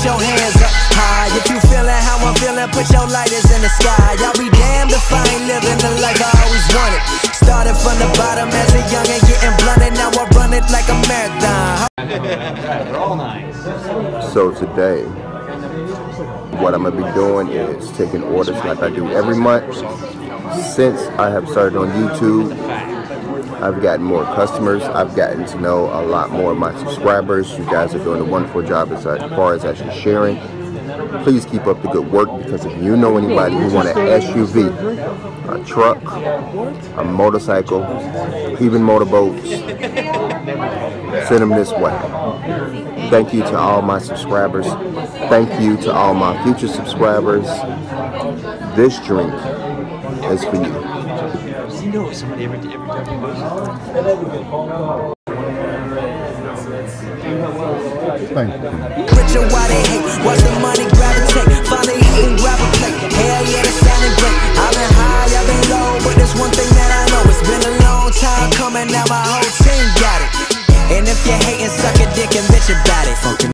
put your hands up high. If you feeling how I'm feeling, put your lighters in the sky. I'll be damned if I ain't living the life I always wanted. Started from the bottom as a young and getting blunted. Now I run it like a marathon. so today, what I'm gonna be doing is taking orders like I do every month. Since I have started on YouTube, I've gotten more customers. I've gotten to know a lot more of my subscribers. You guys are doing a wonderful job as far as actually sharing. Please keep up the good work because if you know anybody who want an SUV, a truck, a motorcycle, even motorboats, send them this way. Thank you to all my subscribers. Thank you to all my future subscribers. This drink is for you. You know somebody every every time Thank you. Richer, why they hate? Watch the money gravitate. Finally hit and grab a plate. Hell yeah, that's sounding great. I've been high, I've been low, but there's one thing that I know. It's been a long time coming, now my whole team got it. And if you're hating, suck a dick and bitch about it.